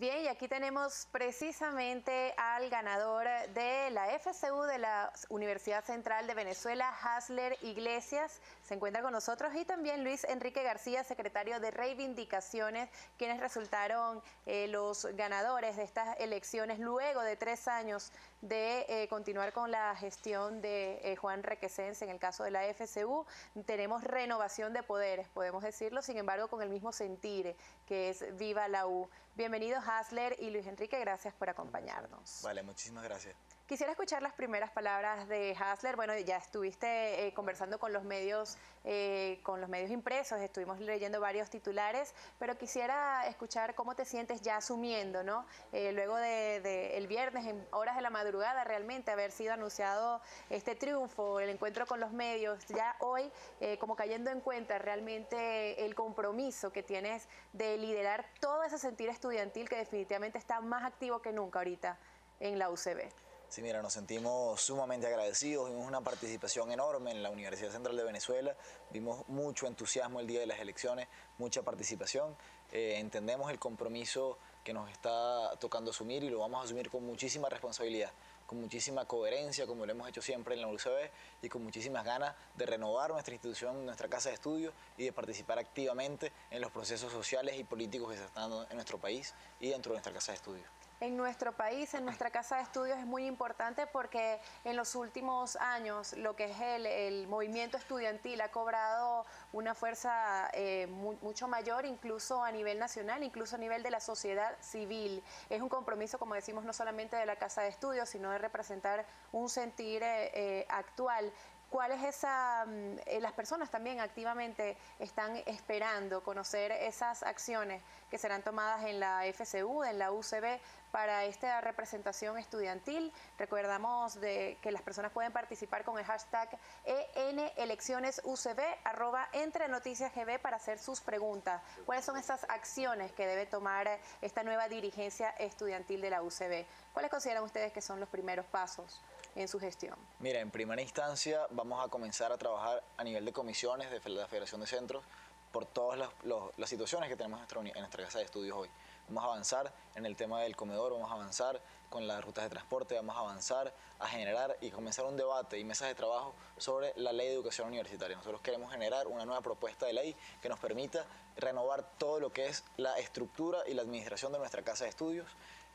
Bien, y aquí tenemos precisamente al ganador de la FCU de la Universidad Central de Venezuela, Hasler Iglesias. Se encuentra con nosotros y también Luis Enrique García, secretario de Reivindicaciones, quienes resultaron eh, los ganadores de estas elecciones luego de tres años de eh, continuar con la gestión de eh, Juan Requesens en el caso de la FCU. Tenemos renovación de poderes, podemos decirlo, sin embargo, con el mismo sentir que es Viva la U. Bienvenidos Hasler y Luis Enrique, gracias por acompañarnos. Vale, muchísimas gracias. Quisiera escuchar las primeras palabras de Hasler. Bueno, ya estuviste eh, conversando con los medios, eh, con los medios impresos, estuvimos leyendo varios titulares, pero quisiera escuchar cómo te sientes ya asumiendo, ¿no? Eh, luego de, el viernes, en horas de la madrugada, realmente haber sido anunciado este triunfo, el encuentro con los medios, ya hoy como cayendo en cuenta realmente el compromiso que tienes de liderar todo ese sentir estudiantil que definitivamente está más activo que nunca ahorita en la UCB. Sí, mira, nos sentimos sumamente agradecidos, vimos una participación enorme en la Universidad Central de Venezuela, vimos mucho entusiasmo el día de las elecciones, mucha participación, eh, entendemos el compromiso que nos está tocando asumir y lo vamos a asumir con muchísima responsabilidad, con muchísima coherencia, como lo hemos hecho siempre en la UCB, y con muchísimas ganas de renovar nuestra institución, nuestra casa de estudios y de participar activamente en los procesos sociales y políticos que se están dando en nuestro país y dentro de nuestra casa de estudios en nuestro país, en nuestra casa de estudios, es muy importante porque en los últimos años lo que es el, movimiento estudiantil ha cobrado una fuerza eh, mucho mayor, incluso a nivel nacional, incluso a nivel de la sociedad civil. Es un compromiso, como decimos, no solamente de la casa de estudios, sino de representar un sentir eh, eh, actual. ¿Cuál es esa, mm, eh, las personas también activamente están esperando conocer esas acciones que serán tomadas en la FCU, en la UCB, para esta representación estudiantil? Recordamos de que las personas pueden participar con el hashtag ENEleccionesUCB, arroba entre noticias GB para hacer sus preguntas. ¿Cuáles son esas acciones que debe tomar esta nueva dirigencia estudiantil de la UCB? ¿Cuáles consideran ustedes que son los primeros pasos? En su gestión? Mira, en primera instancia vamos a comenzar a trabajar a nivel de comisiones de la Federación de Centros por todas las, situaciones que tenemos en nuestra, casa de estudios hoy. Vamos a avanzar en el tema del comedor, vamos a avanzar con las rutas de transporte, vamos a avanzar a generar y comenzar un debate y mesas de trabajo sobre la ley de educación universitaria. Nosotros queremos generar una nueva propuesta de ley que nos permita renovar todo lo que es la estructura y la administración de nuestra casa de estudios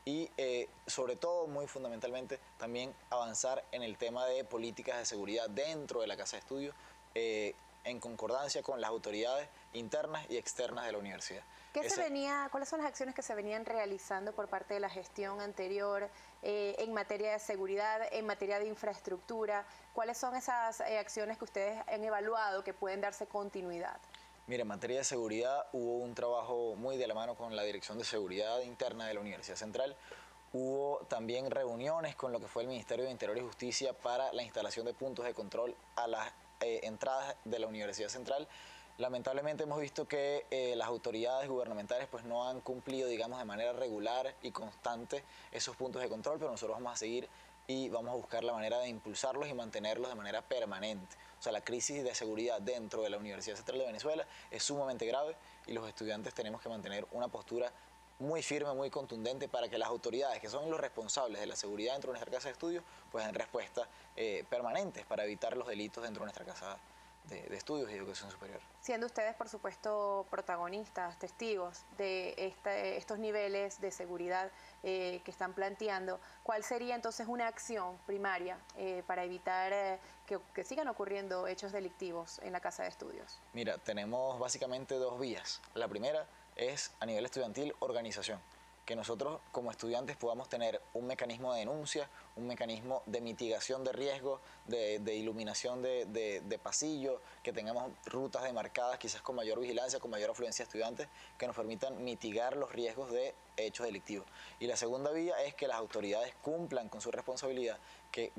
y eh, sobre todo, muy fundamentalmente, también avanzar en el tema de políticas de seguridad dentro de la Casa de Estudios, eh, en concordancia con las autoridades internas y externas de la universidad. ¿Qué se venía, ¿Cuáles son las acciones que se venían realizando por parte de la gestión anterior eh, en materia de seguridad, en materia de infraestructura? ¿Cuáles son esas acciones que ustedes han evaluado que pueden darse continuidad? Mire, en materia de seguridad hubo un trabajo muy de la mano con la Dirección de Seguridad Interna de la Universidad Central. Hubo también reuniones con lo que fue el Ministerio de Interior y Justicia para la instalación de puntos de control a las eh, entradas de la Universidad Central. Lamentablemente hemos visto que eh, las autoridades gubernamentales pues no han cumplido, digamos, de manera regular y constante esos puntos de control, pero nosotros vamos a seguir y vamos a buscar la manera de impulsarlos y mantenerlos de manera permanente. Sea, la crisis de seguridad dentro de la Universidad Central de Venezuela es sumamente grave y los estudiantes tenemos que mantener una postura muy firme, muy contundente para que las autoridades, que son los responsables de la seguridad dentro de nuestra casa de estudios, pues den respuestas eh, permanentes para evitar los delitos dentro de nuestra casa de, estudios y educación superior. Siendo ustedes, por supuesto, protagonistas, testigos de estos niveles de seguridad eh, que están planteando, ¿cuál sería entonces una acción primaria eh, para evitar eh, que, que, sigan ocurriendo hechos delictivos en la casa de estudios? Mira, tenemos básicamente dos vías. La primera es a nivel estudiantil organización que nosotros como estudiantes podamos tener un mecanismo de denuncia, un mecanismo de mitigación de riesgo, de, iluminación de, de, pasillo, que tengamos rutas demarcadas quizás con mayor vigilancia, con mayor afluencia de estudiantes, que nos permitan mitigar los riesgos de hechos delictivos. Y la segunda vía es que las autoridades cumplan con su responsabilidad, que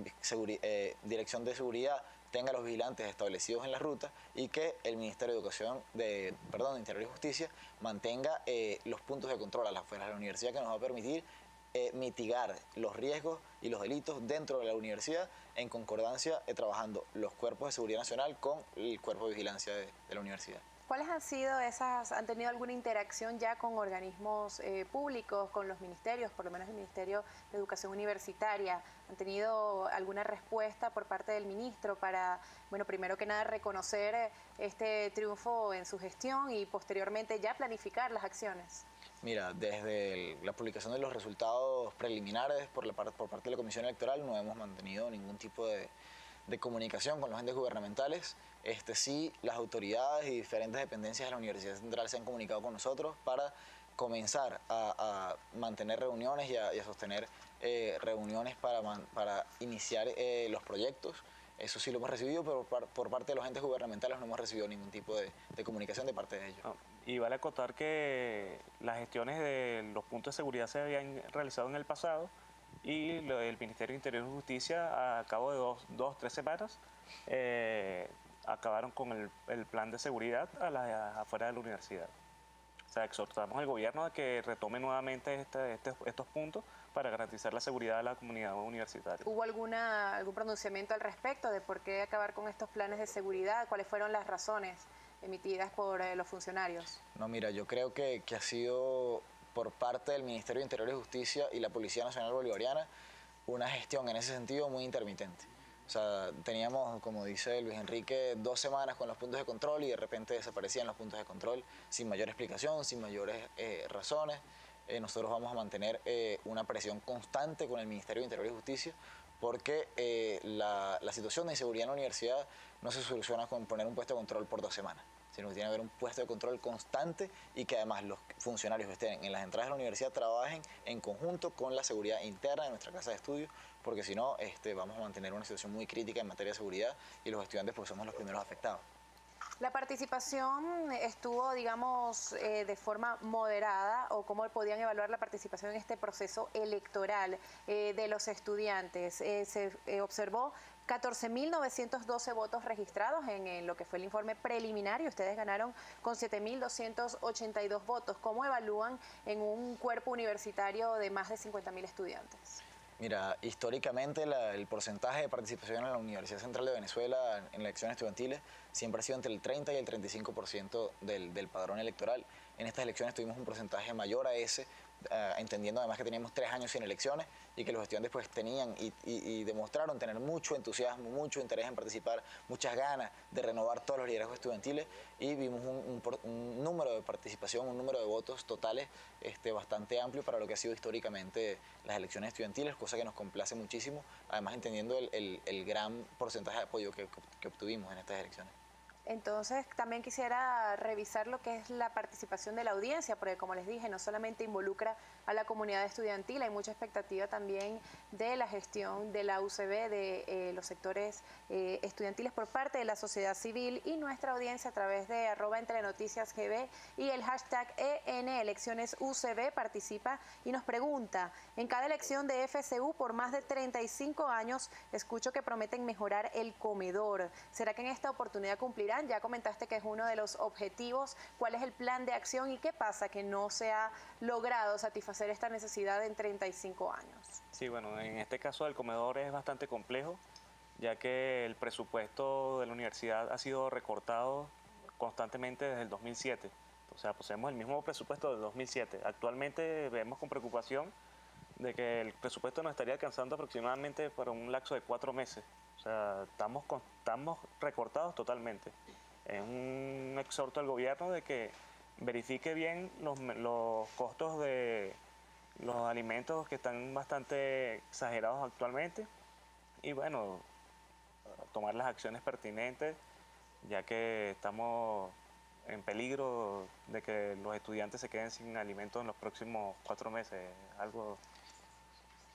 eh, Dirección de Seguridad tenga los vigilantes establecidos en la ruta y que el Ministerio de Educación, de, perdón, de Interior y Justicia mantenga eh, los puntos de control a las afueras de la universidad que nos va a permitir eh, mitigar los riesgos y los delitos dentro de la universidad en concordancia trabajando los cuerpos de seguridad nacional con el cuerpo de vigilancia de la universidad. ¿Cuáles han sido esas, han tenido alguna interacción ya con organismos eh, públicos, con los ministerios, por lo menos el Ministerio de Educación Universitaria? ¿Han tenido alguna respuesta por parte del ministro para, bueno, primero que nada reconocer eh, este triunfo en su gestión y posteriormente ya planificar las acciones? Mira, desde la publicación de los resultados preliminares por, la, por parte de la Comisión Electoral no hemos mantenido ningún tipo de de comunicación con los entes gubernamentales. Este, sí, las autoridades y diferentes dependencias de la Universidad Central se han comunicado con nosotros para comenzar a, mantener reuniones y a, sostener eh, reuniones para, para iniciar eh, los proyectos. Eso sí lo hemos recibido, pero por, parte de los entes gubernamentales no hemos recibido ningún tipo de, comunicación de parte de ellos. Ah, y vale acotar que las gestiones de los puntos de seguridad se habían realizado en el pasado, y el Ministerio de Interior y Justicia a cabo de dos, dos tres semanas eh, acabaron con el, plan de seguridad a la, afuera de la universidad. O sea, exhortamos al gobierno a que retome nuevamente este, este, estos puntos para garantizar la seguridad de la comunidad universitaria. ¿Hubo alguna, algún pronunciamiento al respecto de por qué acabar con estos planes de seguridad? ¿Cuáles fueron las razones emitidas por eh, los funcionarios? No, mira, yo creo que, que ha sido por parte del Ministerio de Interior y Justicia y la Policía Nacional Bolivariana una gestión en ese sentido muy intermitente. O sea, teníamos, como dice Luis Enrique, dos semanas con los puntos de control y de repente desaparecían los puntos de control sin mayor explicación, sin mayores eh, razones. Eh, nosotros vamos a mantener eh, una presión constante con el Ministerio de Interior y Justicia porque la, la situación de inseguridad en la universidad no se soluciona con poner un puesto de control por dos semanas sino que tiene que haber un puesto de control constante y que además los funcionarios que estén en las entradas de la universidad trabajen en conjunto con la seguridad interna de nuestra casa de estudio, porque si no este, vamos a mantener una situación muy crítica en materia de seguridad y los estudiantes pues somos los primeros afectados. La participación estuvo, digamos, eh, de forma moderada o cómo podían evaluar la participación en este proceso electoral eh, de los estudiantes. Eh, se observó 14.912 votos registrados en, lo que fue el informe preliminar y ustedes ganaron con 7.282 votos. ¿Cómo evalúan en un cuerpo universitario de más de 50.000 estudiantes? Mira, históricamente el porcentaje de participación en la Universidad Central de Venezuela en elecciones estudiantiles siempre ha sido entre el 30 y el 35% del, del padrón electoral. En estas elecciones tuvimos un porcentaje mayor a ese eh, entendiendo además que teníamos tres años sin elecciones y que los estudiantes pues tenían y, demostraron tener mucho entusiasmo, mucho interés en participar, muchas ganas de renovar todos los liderazgos estudiantiles y vimos un, número de participación, un número de votos totales este, bastante amplio para lo que ha sido históricamente las elecciones estudiantiles, cosa que nos complace muchísimo, además entendiendo el, gran porcentaje de apoyo que obtuvimos en estas elecciones. Entonces, también quisiera revisar lo que es la participación de la audiencia, porque como les dije, no solamente involucra a la comunidad estudiantil, hay mucha expectativa también de la gestión de la UCB, de eh, los sectores eh, estudiantiles por parte de la sociedad civil y nuestra audiencia a través de arroba entre noticias GB y el hashtag EN Elecciones UCB participa y nos pregunta, en cada elección de FCU por más de 35 años, escucho que prometen mejorar el comedor. ¿Será que en esta oportunidad cumplirá ya comentaste que es uno de los objetivos. ¿Cuál es el plan de acción y qué pasa que no se ha logrado satisfacer esta necesidad en 35 años? Sí, bueno, en este caso el comedor es bastante complejo, ya que el presupuesto de la universidad ha sido recortado constantemente desde el 2007. O sea, poseemos el mismo presupuesto del 2007. Actualmente vemos con preocupación de que el presupuesto nos estaría alcanzando aproximadamente por un lapso de cuatro meses. O sea, estamos, estamos recortados totalmente. Es un exhorto al gobierno de que verifique bien los, los costos de los alimentos que están bastante exagerados actualmente y bueno, tomar las acciones pertinentes ya que estamos en peligro de que los estudiantes se queden sin alimentos en los próximos cuatro meses, algo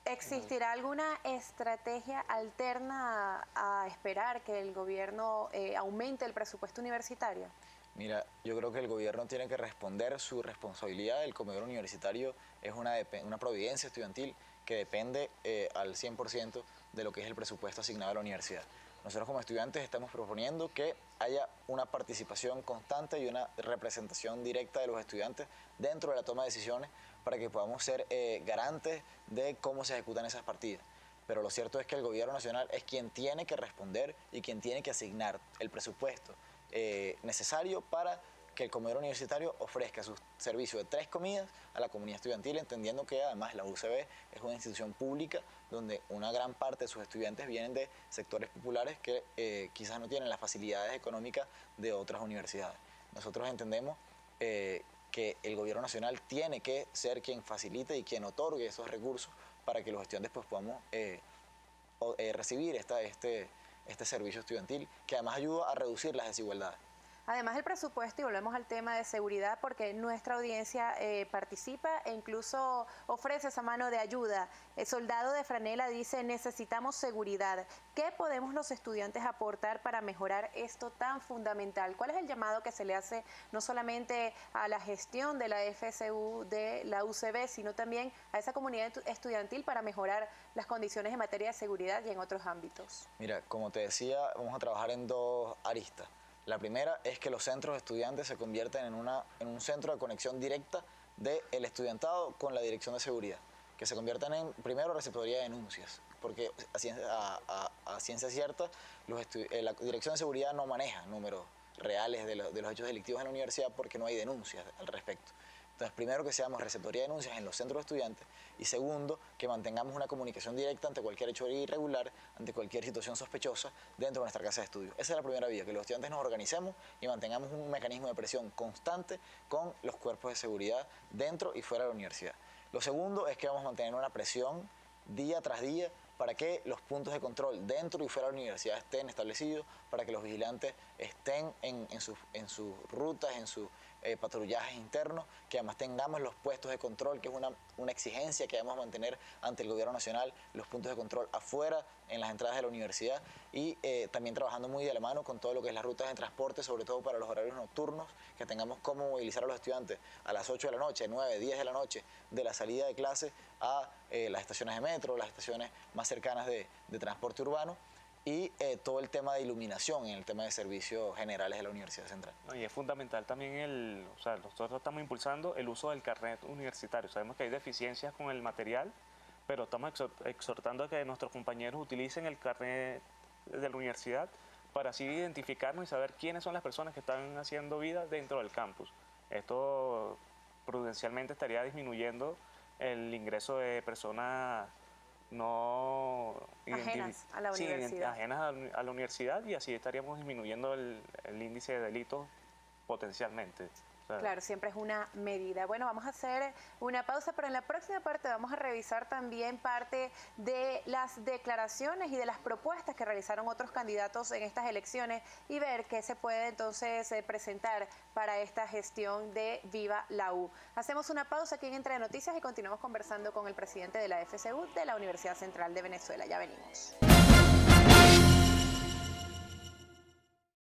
¿Existirá alguna estrategia alterna a, esperar que el gobierno eh, aumente el presupuesto universitario? Mira, yo creo que el gobierno tiene que responder su responsabilidad. El comedor universitario es una, una providencia estudiantil que depende eh, al 100% de lo que es el presupuesto asignado a la universidad. Nosotros como estudiantes estamos proponiendo que haya una participación constante y una representación directa de los estudiantes dentro de la toma de decisiones para que podamos ser eh, garantes de cómo se ejecutan esas partidas. Pero lo cierto es que el gobierno nacional es quien tiene que responder y quien tiene que asignar el presupuesto eh, necesario para que el comedor universitario ofrezca su servicio de tres comidas a la comunidad estudiantil, entendiendo que además la UCB es una institución pública donde una gran parte de sus estudiantes vienen de sectores populares que eh, quizás no tienen las facilidades económicas de otras universidades. Nosotros entendemos eh, que el gobierno nacional tiene que ser quien facilite y quien otorgue esos recursos para que los estudiantes pues, podamos eh, recibir esta, este, este servicio estudiantil, que además ayuda a reducir las desigualdades. Además del presupuesto, y volvemos al tema de seguridad, porque nuestra audiencia eh, participa e incluso ofrece esa mano de ayuda. El soldado de Franela dice, necesitamos seguridad. ¿Qué podemos los estudiantes aportar para mejorar esto tan fundamental? ¿Cuál es el llamado que se le hace no solamente a la gestión de la FSU, de la UCB, sino también a esa comunidad estudiantil para mejorar las condiciones en materia de seguridad y en otros ámbitos? Mira, como te decía, vamos a trabajar en dos aristas. La primera es que los centros de estudiantes se convierten en, una, en un centro de conexión directa del estudiantado con la dirección de seguridad, que se conviertan en, primero, receptoría de denuncias, porque a, ciencia cierta, eh, la dirección de seguridad no maneja números reales de, de los hechos delictivos en la universidad porque no hay denuncias al respecto. Entonces, primero que seamos receptoría de denuncias en los centros de estudiantes y segundo, que mantengamos una comunicación directa ante cualquier hecho irregular, ante cualquier situación sospechosa dentro de nuestra casa de estudio. Esa es la primera vía, que los estudiantes nos organicemos y mantengamos un mecanismo de presión constante con los cuerpos de seguridad dentro y fuera de la universidad. Lo segundo es que vamos a mantener una presión día tras día para que los puntos de control dentro y fuera de la universidad estén establecidos, para que los vigilantes estén en, sus, en sus rutas, en sus eh, patrullajes internos, que además tengamos los puestos de control, que es una, una exigencia que debemos mantener ante el gobierno nacional, los puntos de control afuera, en las entradas de la universidad, y eh, también trabajando muy de la mano con todo lo que es las rutas de transporte, sobre todo para los horarios nocturnos, que tengamos cómo movilizar a los estudiantes a las 8 de la noche, 9, 10 de la noche, de la salida de clase a eh, las estaciones de metro, las estaciones más cercanas de, de transporte urbano y eh, todo el tema de iluminación en el tema de servicios generales de la Universidad Central. y es fundamental también el, o sea, nosotros estamos impulsando el uso del carnet universitario. Sabemos que hay deficiencias con el material, pero estamos exhortando a que nuestros compañeros utilicen el carnet de la universidad para así identificarnos y saber quiénes son las personas que están haciendo vida dentro del campus. Esto prudencialmente estaría disminuyendo el ingreso de personas no ajenas a la universidad. ajenas a, la universidad y así estaríamos disminuyendo el, el índice de delitos potencialmente. Claro, siempre es una medida. Bueno, vamos a hacer una pausa, pero en la próxima parte vamos a revisar también parte de las declaraciones y de las propuestas que realizaron otros candidatos en estas elecciones y ver qué se puede entonces eh, presentar para esta gestión de Viva la U. Hacemos una pausa aquí en Entre Noticias y continuamos conversando con el presidente de la FCU de la Universidad Central de Venezuela. Ya venimos.